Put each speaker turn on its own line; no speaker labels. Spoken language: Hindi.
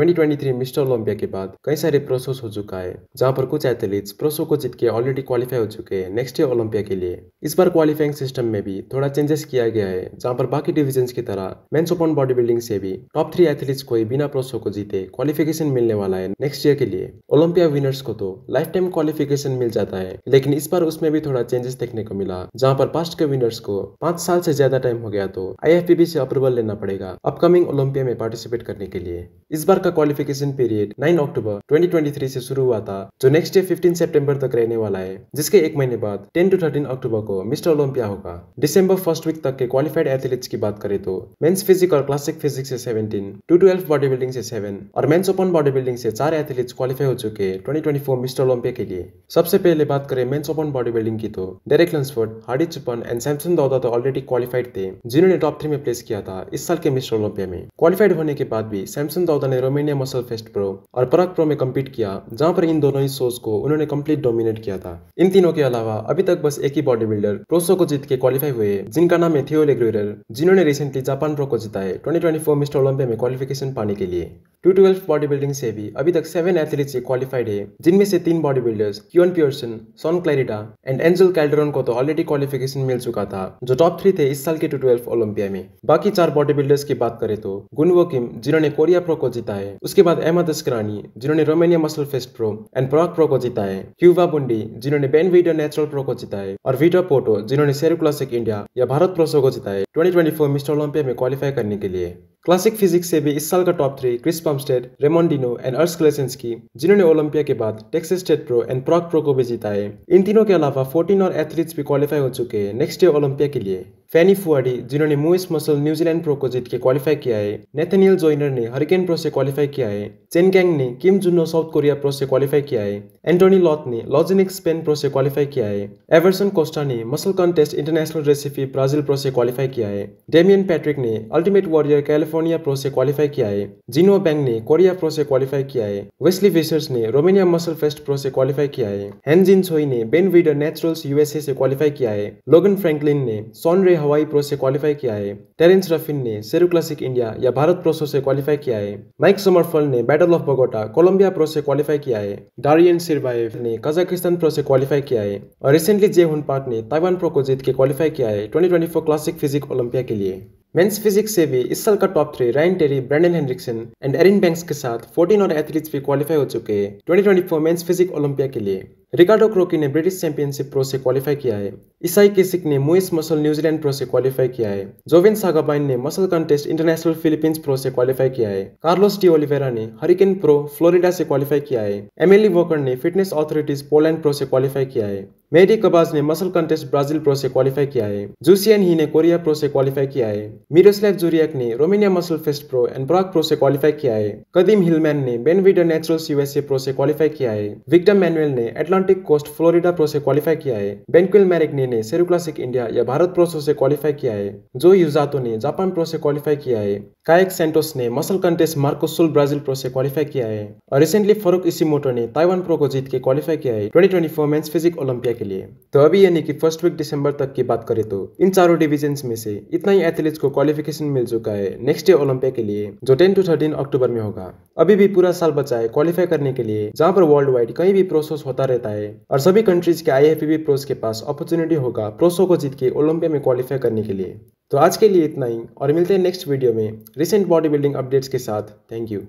2023 मिस्टर ओलंपिया के बाद कई सारे प्रोसेस हो चुका है, जहाँ पर कुछ एथलीट्स प्रोसो को जीत के ऑलरेडी क्वालिफाई हो चुके हैं नेक्स्ट ईयर ओलंपिया के लिए। इस बार क्वालिफाइंग सिस्टम में भी थोड़ा चेंजेस किया गया है, जहाँ पर बाकी डिविजन की तरह मेन्स ओपन बॉडी बिल्डिंग से भी टॉप थ्री एथलीट्स को बिना प्रोसो को जीते क्वालिफिकेशन मिलने वाला है नेक्स्ट ईयर के लिए। ओलंपिया विनर्स को तो लाइफ टाइम क्वालिफिकेशन मिल जाता है, लेकिन इस बार उसमें भी थोड़ा चेंजेस देखने को मिला, जहाँ पर पास्ट के विनर्स को पाँच साल से ज़्यादा टाइम हो गया तो IFPB से अप्रूवल लेना पड़ेगा अपकमिंग ओलंपिया में पार्टिसिपेट करने के लिए। इस बार का क्वालिफिकेशन पीरियड 9 अक्टूबर 2023 से शुरू हुआ था जो नेक्स्ट डे 15 सितंबर तक रहने वाला है जिसके एक महीने बाद 10 टू 13 अक्टूबर को मिस्टर ओलंपिया होगा। दिसंबर फ़र्स्ट वीक तक के क्वालिफाइड एथलीट्स की बात करें तो मेंस फिजिक और क्लासिक फिजिक्स से 17, टू ट्वेल्व बॉडी बिल्डिंग से 7 और मेन्स ओपन बॉडी बिल्डिंग से चार एथलीट्स क्वालिफाई हो चुके हैं ट्वेंटी मिस्टर ओलंपिया के लिए। सबसे पहले बात करें मेन्स ओपन बॉडी बिल्डिंग की तो Derek Lunsford Hadi Choopan and Samson Dauda तो ऑलरेडी क्वालिफाइड थे जिन्होंने टॉप थ्री में प्लेस किया था इस साल के मिस्टर ओलंपिया में। क्वालिफाइड होने के बाद भी सैमसन दौदा ने रोमेनिया मसल फेस्ट प्रो और पराग प्रो में कम्पीट किया, जहाँ पर इन दोनों ही शोज़ को उन्होंने कंप्लीट डोमिनेट किया था। इन तीनों के अलावा, अभी तक बस एक ही बॉडी बिल्डर प्रोसो को जीत के क्वालिफाई हुए, जिनका नाम है थियो लेग्रेर जिन्होंने रिसेंटली जापान प्रो को जीता है ट्वेंटी मिस्टर ओलंपिया में क्वालिफिकेशन पाने के लिए। टू ट्वेल्व बॉडी बिल्डिंग से भी अभी तक सेवन एथलीट्स क्वालिफाइड है, जिनमें से तीन body builders Keone Pearson Sean Clarida and Angel Calderon को तो ऑलरेडी क्वालिफिकेशन मिल चुका था, जो टॉप थ्री थे इस साल के टू ट्वेल्व ओलंपिया में। बाकी चार बॉडी बिल्डर्स की बात करें तो गुनवो किम जिन्होंने कोरिया प्रो को जीता है उसके बाद अहमद अस्करानी जिन्होंने Romania muscle fest pro and Prague pro को जीता है क्यूबा बुंडी, जिन्होंने बेन वीडियो नेचुरल प्रो को जीता है और वीटर पोटो जिन्होंने सेरो क्लासिक इंडिया या भारत प्रोसो को जीता है ट्वेंटी मिस्टर ओलंपिया में क्वालिफाई करने के लिए। क्लासिक फिजिक्स से भी इस साल का top three Chris Bumstead Ramon Dino and Urs Kalecinski जिन्होंने ओलंपिया के बाद Texas state pro and Prague pro को भी जीता है इन तीनों के अलावा 14 और एथलीट्स भी क्वालिफाई हो चुके हैं नेक्स्ट ईयर ओलंपिया के लिए। फैनी फुआडी जिन्होंने मुइस मसल न्यूजीलैंड प्रो को जीत के क्वालिफाई किया है। नेथनियल जोइनर ने हरिकेन प्रो से क्वालिफाई किया है। चेन गैंग ने Kim Juno South Korea pro से क्वालिफाई किया है। एंटोनी लॉथ ने लॉजिनिक स्पेन प्रो से क्वालिफाई किया है। एवर्सन कोस्टा ने muscle contest international Recife Brazil pro से क्वालिफाई किया है। डेमियन पैट्रिक ने अल्टीमेट वॉरियर कैलिफ़ोर्निया प्रो से क्वालिफाई किया है। जिनो बैंग ने कोरिया प्रो से क्वालिफाई किया है। वेस्ली विसर्स ने रोमेनिया मसल फेस्ट प्रो से क्वालिफाई किया है। हैंजिन सोई ने बेन वीडर नेचुरल्स यूएसए से क्वालिफाई किया है। लोगन फ्रैंकलिन ने सॉन रे हवाई प्रो से क्वालिफाई किया है। टेरेंस रफिन ने सेरू क्लासिक इंडिया या भारत प्रोसो से क्वालिफाई किया है। माइक समरफल ने battle of Bogota Colombia pro से क्वालिफाई किया है। डारियन सिरबाएव ने कजाकिस्तान प्रो से क्वालिफाई किया है। और रिसेंटली जे हुन पार्क ने ताइवान प्रो को जीत के क्वालिफाई किया है। 2024 क्लासिक फिजिक ओलंपिया के लिए। मेंस फिजिक्स से भी इस साल का top three Ryan Terry Brandon Hendrickson and Erin Banks के साथ 14 और एथलीट्स भी क्वालिफाई हो चुके हैं। 2024 मेंस फिजिक्स ओलंपिया के लिए। रिकार्डो क्रोकी ने ब्रिटिश चैंपियनशिप प्रो से क्वालिफाई किया है। ईसाई केसिक ने मुइस मसल न्यूजीलैंड प्रो से क्वालिफाई किया है। जोविन सागाबाइन ने muscle contest international Philippines pro से क्वालिफाई किया है। कार्लोस डी ओलिवेरा ने हरिकेन प्रो फ्लोरिडा से क्वालिफाई किया है। एमिली वोकर ने फिटनेस ऑथोरिटीज पोलैंड प्रो से क्वालिफाई किया है। मेडी कबाज ने मसल कंटेस्ट ब्राज़ील प्रो से क्वालिफाई किया है। जूसियन ही ने कोरिया प्रो से क्वालिफाई किया है। मिरोस्लेव जूरियक ने Romania muscle fest pro and Prague pro से क्वालिफाई किया है। कदीम हिलमैन ने Ben Weider naturals USA pro से क्वालिफाई किया है। विक्टम मैनुअल ने एटलांटिक कोस्ट फ्लोरिडा प्रो से क्वालिफाई किया है। बेनक्विल मैरिकनी ने सेरू क्लासिक इंडिया या भारत प्रो से क्वालिफाई किया है। जो युजातो ने जापान प्रो से क्वालिफाई किया है। कायक सेंटोस ने muscle contest Mercosul Brazil pro से क्वालिफाई किया है। और रिसेंटली फरूक इसीमोटो ने ताइवान प्रो को जीत के क्वालिफाई किया है 2024 मेंस फिजिक ओलंपिया के लिए। तो अभी यानी कि फ़र्स्ट वीक दिसंबर तक की बात करें तो इन चारों डिविजन में से इतना ही एथलीट्स को क्वालिफिकेशन मिल चुका है नेक्स्ट ईयर ओलंपिया के लिए, जो टेन टू थर्टीन अक्टूबर में होगा। अभी भी पूरा साल बचा है क्वालिफाई करने के लिए, जहाँ पर वर्ल्ड वाइड कहीं भी प्रोसेस होता रहता है। और सभी कंट्रीज़ के आई प्रोस के पास अपॉर्चुनिटी होगा प्रोसो को जीत के ओलंपिया में क्वालिफाई करने के लिए। तो आज के लिए इतना ही, और मिलते हैं नेक्स्ट वीडियो में। रिसेंट बॉडी बिल्डिंग अपडेट्स के साथ। Thank you